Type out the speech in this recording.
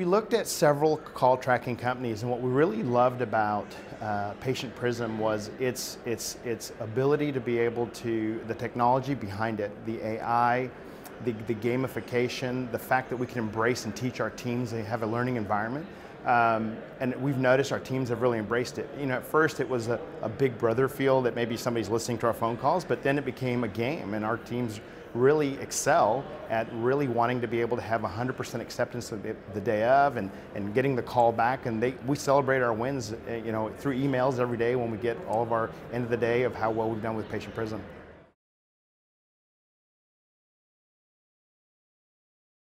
we looked at several call tracking companies, and what we really loved about uh, Patient Prism was its its its ability to be able to the technology behind it, the AI, the, the gamification, the fact that we can embrace and teach our teams, they have a learning environment. Um, and we've noticed our teams have really embraced it. You know, at first it was a, a, big brother feel that maybe somebody's listening to our phone calls, but then it became a game, and our teams really excel at really wanting to be able to have 100% acceptance of the day of and, and getting the call back. And they, we celebrate our wins, uh, you know, through emails every day when we get all of our end of the day of how well we've done with Patient Prism.